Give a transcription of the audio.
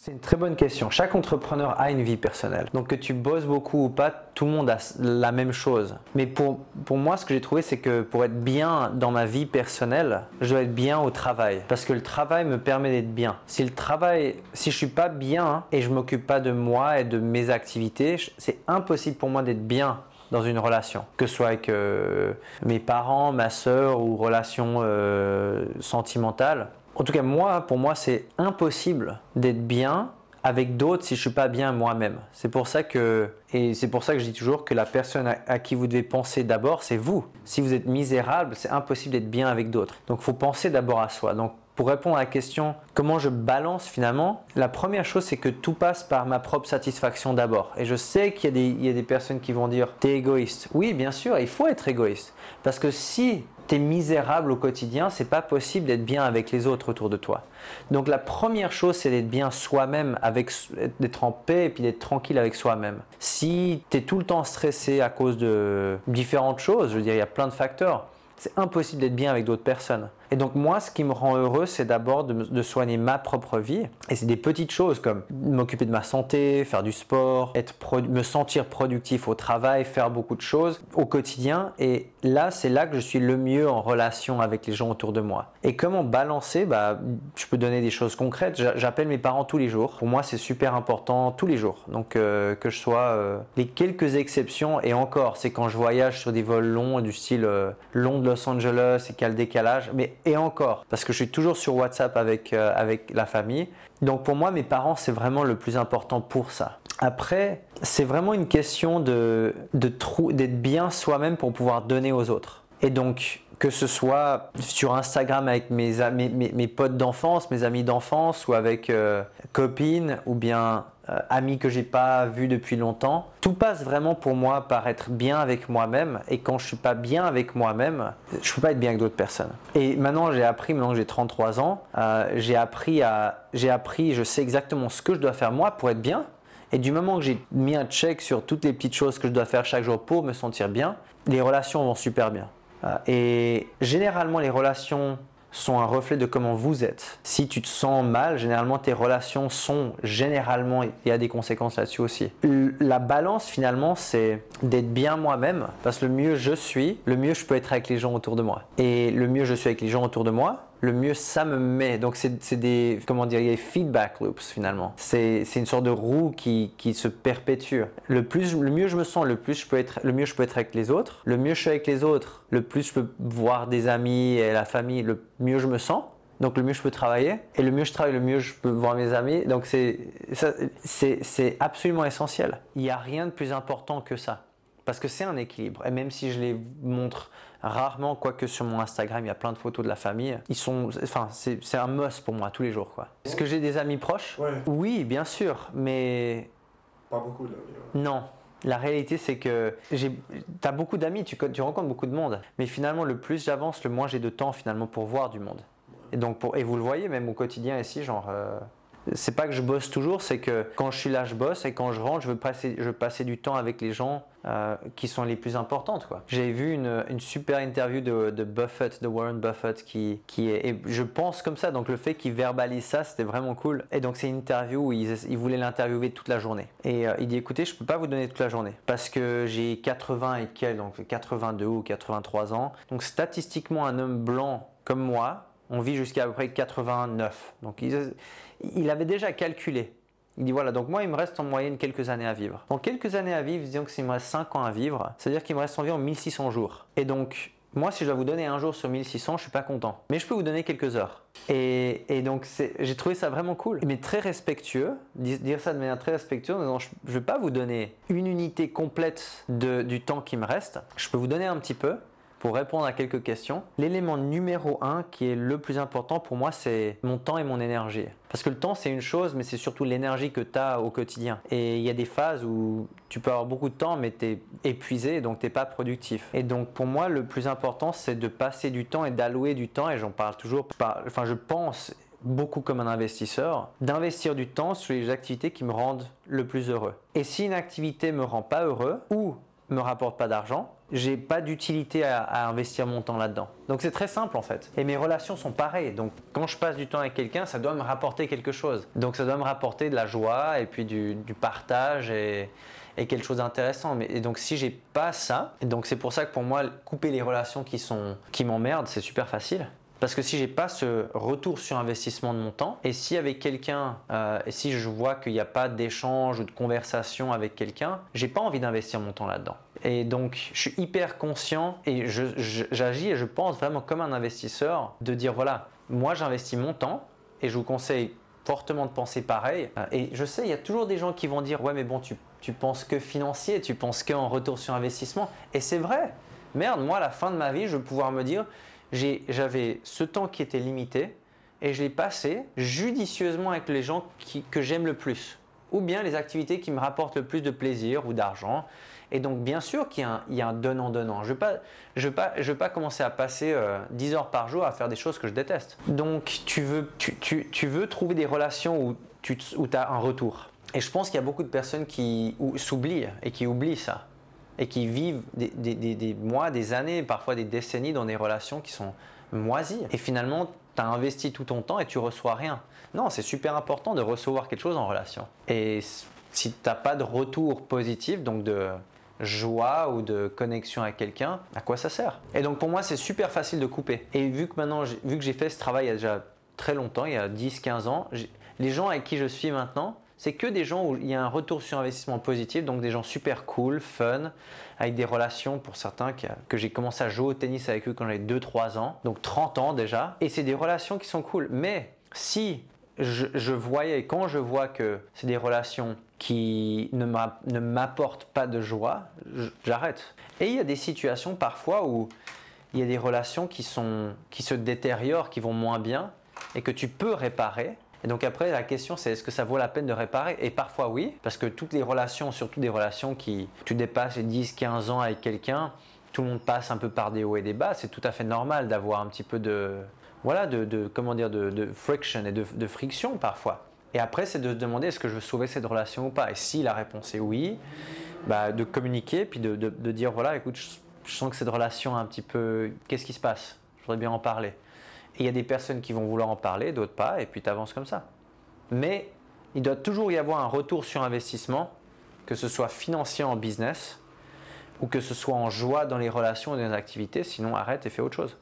C'est une très bonne question. Chaque entrepreneur a une vie personnelle. Donc que tu bosses beaucoup ou pas, tout le monde a la même chose. Mais pour, pour moi, ce que j'ai trouvé, c'est que pour être bien dans ma vie personnelle, je dois être bien au travail. Parce que le travail me permet d'être bien. Si le travail, si je suis pas bien et je m'occupe pas de moi et de mes activités, c'est impossible pour moi d'être bien dans une relation, que ce soit avec euh, mes parents, ma soeur ou relation euh, sentimentale. En tout cas, moi, pour moi, c'est impossible d'être bien avec d'autres si je suis pas bien moi-même. C'est pour ça que et c'est pour ça que je dis toujours que la personne à, qui vous devez penser d'abord, c'est vous. Si vous êtes misérable, c'est impossible d'être bien avec d'autres. Donc, il faut penser d'abord à soi. Donc, pour répondre à la question comment je balance finalement, la première chose c'est que tout passe par ma propre satisfaction d'abord. Et je sais qu'il y, y, a des personnes qui vont dire t'es égoïste. Oui, bien sûr, il faut être égoïste. Parce que si tu misérable au quotidien, c'est pas possible d'être bien avec les autres autour de toi. Donc la première chose, c'est d'être bien soi-même, avec d'être en paix et puis d'être tranquille avec soi-même. Si tu es tout le temps stressé à cause de différentes choses, je veux dire, il y a plein de facteurs, c'est impossible d'être bien avec d'autres personnes. Et donc moi, ce qui me rend heureux, c'est d'abord de, soigner ma propre vie. Et c'est des petites choses comme m'occuper de ma santé, faire du sport, être me sentir productif au travail, faire beaucoup de choses au quotidien. Et là, c'est là que je suis le mieux en relation avec les gens autour de moi. Et comment balancer bah, Je peux donner des choses concrètes. J'appelle mes parents tous les jours. Pour moi, c'est super important tous les jours. Donc euh, que je sois... Euh, les quelques exceptions, et encore, c'est quand je voyage sur des vols longs, du style euh, long de Los Angeles et qu'il y a le décalage. Mais et encore, parce que je suis toujours sur WhatsApp avec, euh, avec la famille. Donc pour moi, mes parents, c'est vraiment le plus important pour ça. Après, c'est vraiment une question de, d'être bien soi-même pour pouvoir donner aux autres. Et donc, que ce soit sur Instagram avec mes, mes, potes d'enfance, mes amis d'enfance, ou avec euh, copines, ou bien euh, amis que j'ai pas vus depuis longtemps. Tout passe vraiment pour moi par être bien avec moi-même. Et quand je suis pas bien avec moi-même, je peux pas être bien avec d'autres personnes. Et maintenant, j'ai appris, maintenant que j'ai 33 ans, euh, j'ai appris j'ai appris, je sais exactement ce que je dois faire moi pour être bien. Et du moment que j'ai mis un check sur toutes les petites choses que je dois faire chaque jour pour me sentir bien, les relations vont super bien. Euh, et généralement, les relations sont un reflet de comment vous êtes. Si tu te sens mal, généralement tes relations sont généralement, il y a des conséquences là-dessus aussi. La balance finalement, c'est d'être bien moi-même, parce que le mieux je suis, le mieux je peux être avec les gens autour de moi. Et le mieux je suis avec les gens autour de moi, le mieux ça me met. Donc c'est des, comment dire, des feedback loops finalement. C'est une sorte de roue qui, qui, se perpétue. Le, plus, le mieux je me sens, le, plus je peux être, le mieux je peux être avec les autres. Le mieux je suis avec les autres, le plus je peux voir des amis et la famille, le mieux je me sens. Donc le mieux je peux travailler et le mieux je travaille, le mieux je peux voir mes amis. Donc c'est absolument essentiel. Il n'y a rien de plus important que ça. Parce que c'est un équilibre. Et même si je les montre rarement, quoique sur mon Instagram, il y a plein de photos de la famille, ils sont, enfin, c'est un must pour moi tous les jours. Quoi. Est-ce que j'ai des amis proches? Oui, bien sûr, mais. Pas beaucoup d'amis. Non. La réalité, c'est que tu as beaucoup d'amis, tu, tu rencontres beaucoup de monde, mais finalement, le plus j'avance, le moins j'ai de temps finalement pour voir du monde. Et donc, pour, et vous le voyez même au quotidien ici, genre, euh, c'est pas que je bosse toujours, c'est que quand je suis là, je bosse et quand je rentre, je veux passer, du temps avec les gens euh, qui sont les plus importantes. J'ai vu une, super interview de, Buffett, de Warren Buffett, qui, est, et je pense comme ça, donc le fait qu'il verbalise ça, c'était vraiment cool. Et donc c'est une interview où il, il voulait l'interviewer toute la journée. Et euh, il dit écoutez, je peux pas vous donner toute la journée parce que j'ai 80 et quel, donc 82 ou 83 ans. Donc statistiquement, un homme blanc comme moi, on vit jusqu'à à peu près 89. Donc il, avait déjà calculé. Il dit voilà, donc moi il me reste en moyenne quelques années à vivre. Donc quelques années à vivre, disons que s'il me reste 5 ans à vivre, c'est-à-dire qu'il me reste environ 1600 jours. Et donc moi, si je dois vous donner un jour sur 1600, je suis pas content. Mais je peux vous donner quelques heures. Et, donc, j'ai trouvé ça vraiment cool, mais très respectueux. Dire ça de manière très respectueuse, je ne vais pas vous donner une unité complète de, du temps qui me reste. Je peux vous donner un petit peu, pour répondre à quelques questions. L'élément numéro un qui est le plus important pour moi, c'est mon temps et mon énergie. Parce que le temps, c'est une chose, mais c'est surtout l'énergie que tu as au quotidien. Et il y a des phases où tu peux avoir beaucoup de temps, mais tu es épuisé, donc tu pas productif. Et donc pour moi, le plus important, c'est de passer du temps et d'allouer du temps, et j'en parle toujours, enfin je pense beaucoup comme un investisseur, d'investir du temps sur les activités qui me rendent le plus heureux. Et si une activité me rend pas heureux, ou me rapporte pas d'argent, j'ai pas d'utilité à, investir mon temps là-dedans. Donc c'est très simple en fait. Et mes relations sont pareilles. Donc quand je passe du temps avec quelqu'un, ça doit me rapporter quelque chose. Donc ça doit me rapporter de la joie et puis du, partage et, quelque chose d'intéressant. Mais et donc si j'ai pas ça, donc c'est pour ça que pour moi couper les relations qui sont qui m'emmerdent, c'est super facile. Parce que si j'ai pas ce retour sur investissement de mon temps, et si avec quelqu'un, euh, et si je vois qu'il n'y a pas d'échange ou de conversation avec quelqu'un, j'ai pas envie d'investir mon temps là-dedans. Et donc, je suis hyper conscient et j'agis et je pense vraiment comme un investisseur de dire voilà, moi j'investis mon temps et je vous conseille fortement de penser pareil. Euh, et je sais, il y a toujours des gens qui vont dire ouais, mais bon, tu, tu penses que financier, tu penses qu'en retour sur investissement. Et c'est vrai. Merde, moi à la fin de ma vie, je vais pouvoir me dire j'avais ce temps qui était limité et je l'ai passé judicieusement avec les gens que j'aime le plus ou bien les activités qui me rapportent le plus de plaisir ou d'argent. Et donc, bien sûr qu'il y, a un donnant-donnant. Je ne veux, pas, commencer à passer 10 euh, heures par jour à faire des choses que je déteste. Donc, tu veux, trouver des relations où tu as un retour. Et je pense qu'il y a beaucoup de personnes qui s'oublient et qui oublient ça et qui vivent des, mois, des années, parfois des décennies dans des relations qui sont moisies. Et finalement, tu as investi tout ton temps et tu reçois rien. Non, c'est super important de recevoir quelque chose en relation. Et si tu n'as pas de retour positif, donc de joie ou de connexion avec quelqu'un, à quoi ça sert? Et donc pour moi, c'est super facile de couper. Et vu que maintenant, vu que j'ai fait ce travail il y a déjà très longtemps, il y a 10-15 ans, les gens avec qui je suis maintenant, c'est que des gens où il y a un retour sur investissement positif, donc des gens super cool, fun, avec des relations pour certains que j'ai commencé à jouer au tennis avec eux quand j'avais 2-3 ans, donc 30 ans déjà, et c'est des relations qui sont cool. Mais si je, voyais, quand je vois que c'est des relations qui ne m'apportent pas de joie, j'arrête. Et il y a des situations parfois où il y a des relations qui, sont, qui se détériorent, qui vont moins bien, et que tu peux réparer, et donc après, la question c'est est-ce que ça vaut la peine de réparer? Et parfois oui, parce que toutes les relations, surtout des relations qui, tu dépasses les 10-15 ans avec quelqu'un, tout le monde passe un peu par des hauts et des bas, c'est tout à fait normal d'avoir un petit peu de, voilà, de, comment dire, de, friction et de, friction parfois. Et après, c'est de se demander est-ce que je veux sauver cette relation ou pas? Et si la réponse est oui, bah, de communiquer, puis de, dire voilà, écoute, je, je sens que cette relation a un petit peu, qu'est-ce qui se passe? Je voudrais bien en parler il y a des personnes qui vont vouloir en parler, d'autres pas, et puis tu avances comme ça. Mais il doit toujours y avoir un retour sur investissement, que ce soit financier en business ou que ce soit en joie dans les relations et dans les activités, sinon arrête et fais autre chose.